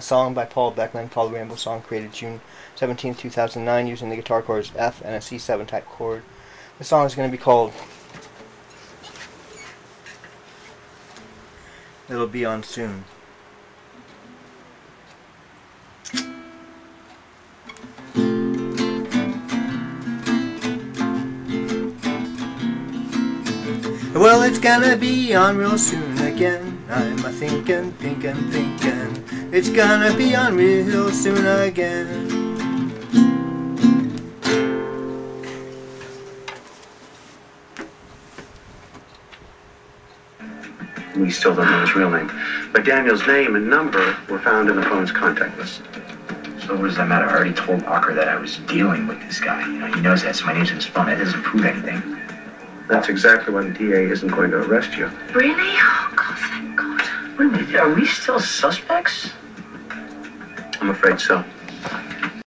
a song by Paul Beckman called Rainbow Song, created June 17, 2009, using the guitar chords F and a C7 type chord. The song is going to be called It'll Be On Soon. Well, it's gonna be on real soon again. I'm a thinking, thinking, thinking. It's gonna be unreal soon again. We still don't know his real name. But Daniel's name and number were found in the phone's contact list. So what does that matter? I already told Walker that I was dealing with this guy. You know, he knows that, so my name's in his phone. That doesn't prove anything. That's exactly why the DA isn't going to arrest you. Really? Oh, are we still suspects? I'm afraid so.